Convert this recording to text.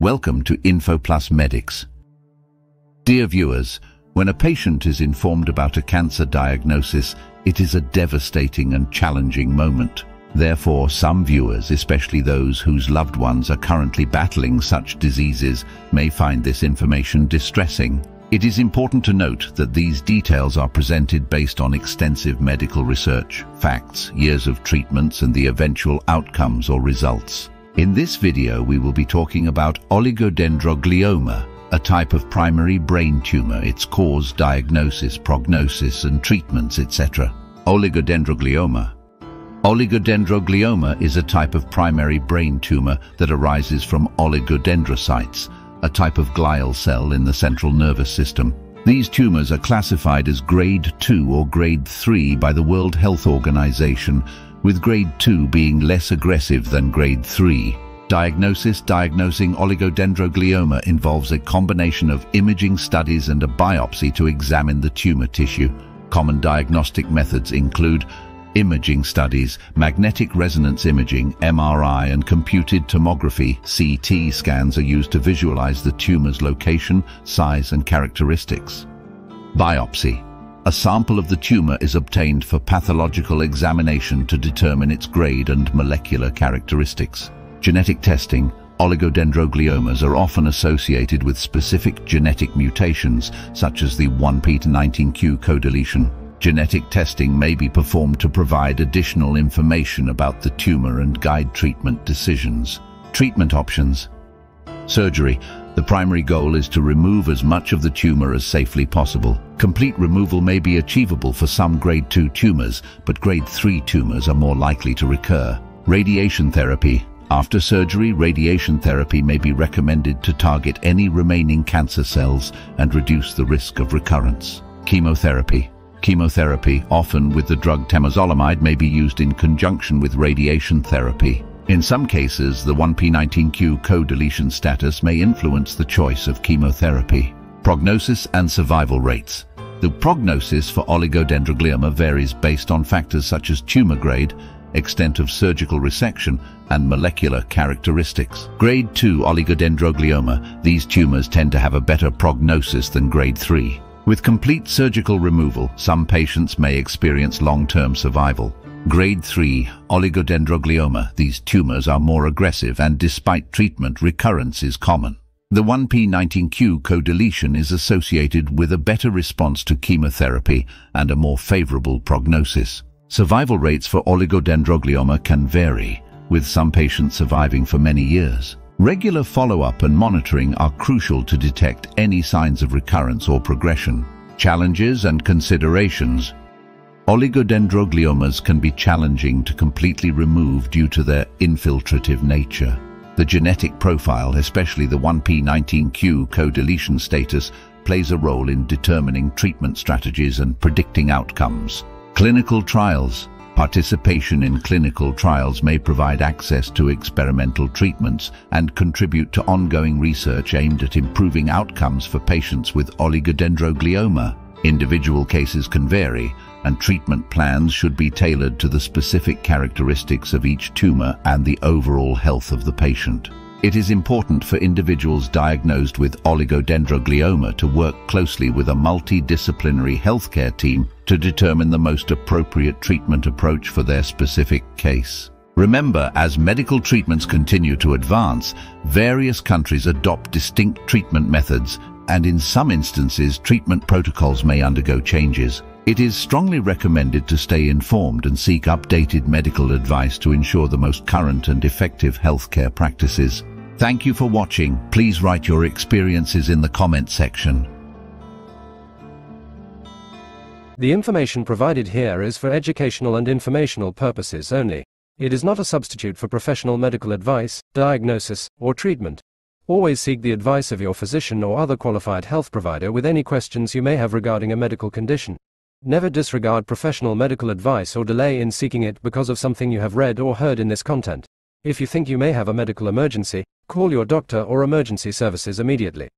Welcome to InfoPlus Medics. Dear viewers, when a patient is informed about a cancer diagnosis, it is a devastating and challenging moment. Therefore, some viewers, especially those whose loved ones are currently battling such diseases, may find this information distressing. It is important to note that these details are presented based on extensive medical research, facts, years of treatments and the eventual outcomes or results. In this video we will be talking about oligodendroglioma, a type of primary brain tumor, its cause, diagnosis, prognosis and treatments, etc. Oligodendroglioma Oligodendroglioma is a type of primary brain tumor that arises from oligodendrocytes, a type of glial cell in the central nervous system. These tumors are classified as grade 2 or grade 3 by the World Health Organization, with grade 2 being less aggressive than grade 3. Diagnosis Diagnosing oligodendroglioma involves a combination of imaging studies and a biopsy to examine the tumor tissue. Common diagnostic methods include imaging studies, magnetic resonance imaging, MRI, and computed tomography, CT scans are used to visualize the tumor's location, size, and characteristics. Biopsy. A sample of the tumor is obtained for pathological examination to determine its grade and molecular characteristics. Genetic testing. Oligodendrogliomas are often associated with specific genetic mutations, such as the 1p19q co-deletion. Genetic testing may be performed to provide additional information about the tumor and guide treatment decisions. Treatment options. Surgery. The primary goal is to remove as much of the tumor as safely possible. Complete removal may be achievable for some grade 2 tumors, but grade 3 tumors are more likely to recur. Radiation therapy. After surgery, radiation therapy may be recommended to target any remaining cancer cells and reduce the risk of recurrence. Chemotherapy. Chemotherapy, often with the drug temozolomide, may be used in conjunction with radiation therapy. In some cases, the 1p19q co-deletion status may influence the choice of chemotherapy. Prognosis and survival rates. The prognosis for oligodendroglioma varies based on factors such as tumor grade, extent of surgical resection, and molecular characteristics. Grade 2 oligodendroglioma, these tumors tend to have a better prognosis than grade 3. With complete surgical removal, some patients may experience long-term survival. Grade 3 oligodendroglioma, these tumors are more aggressive and despite treatment, recurrence is common. The 1p19q co-deletion is associated with a better response to chemotherapy and a more favorable prognosis. Survival rates for oligodendroglioma can vary, with some patients surviving for many years. Regular follow-up and monitoring are crucial to detect any signs of recurrence or progression. Challenges and considerations. Oligodendrogliomas can be challenging to completely remove due to their infiltrative nature. The genetic profile, especially the 1p19q co-deletion status, plays a role in determining treatment strategies and predicting outcomes. Clinical trials. Participation in clinical trials may provide access to experimental treatments and contribute to ongoing research aimed at improving outcomes for patients with oligodendroglioma. Individual cases can vary, and treatment plans should be tailored to the specific characteristics of each tumor and the overall health of the patient. It is important for individuals diagnosed with oligodendroglioma to work closely with a multidisciplinary healthcare team to determine the most appropriate treatment approach for their specific case. Remember, as medical treatments continue to advance, various countries adopt distinct treatment methods and in some instances treatment protocols may undergo changes. It is strongly recommended to stay informed and seek updated medical advice to ensure the most current and effective healthcare practices. Thank you for watching. Please write your experiences in the comment section. The information provided here is for educational and informational purposes only. It is not a substitute for professional medical advice, diagnosis, or treatment. Always seek the advice of your physician or other qualified health provider with any questions you may have regarding a medical condition. Never disregard professional medical advice or delay in seeking it because of something you have read or heard in this content. If you think you may have a medical emergency, call your doctor or emergency services immediately.